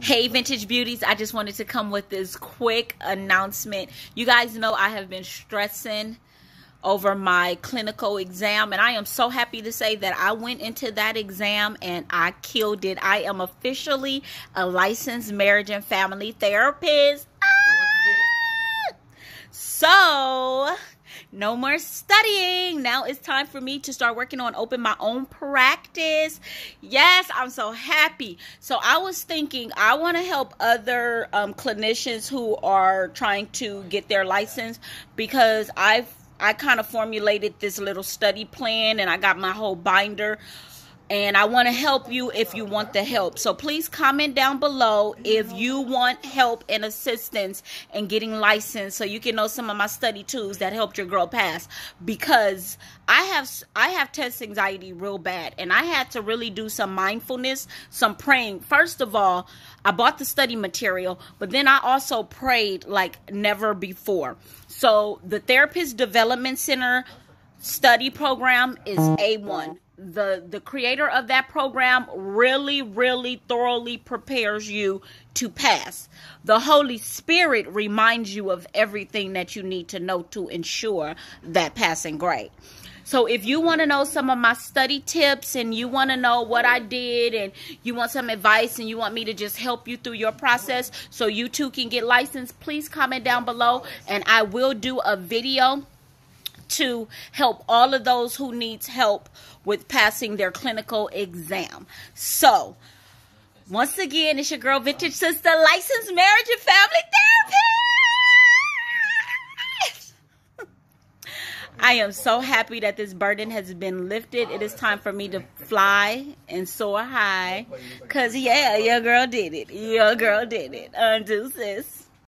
Hey, Vintage Beauties. I just wanted to come with this quick announcement. You guys know I have been stressing over my clinical exam, and I am so happy to say that I went into that exam and I killed it. I am officially a licensed marriage and family therapist. Ah! So, no more studying. Now it's time for me to start working on open my own practice. Yes, I'm so happy. So I was thinking I want to help other um, clinicians who are trying to get their license because I've I kind of formulated this little study plan and I got my whole binder and I want to help you if you want the help. So please comment down below if you want help and assistance in getting licensed so you can know some of my study tools that helped your girl pass because I have I have test anxiety real bad and I had to really do some mindfulness, some praying. First of all, I bought the study material, but then I also prayed like never before. So the Therapist Development Center study program is A1 the the creator of that program really really thoroughly prepares you to pass. The holy spirit reminds you of everything that you need to know to ensure that passing grade. So if you want to know some of my study tips and you want to know what I did and you want some advice and you want me to just help you through your process so you too can get licensed, please comment down below and I will do a video to help all of those who needs help with passing their clinical exam. So, once again, it's your girl Vintage Sister, licensed marriage and family therapist. I am so happy that this burden has been lifted. It is time for me to fly and soar high. Cause yeah, your girl did it. Your girl did it. Undo sis.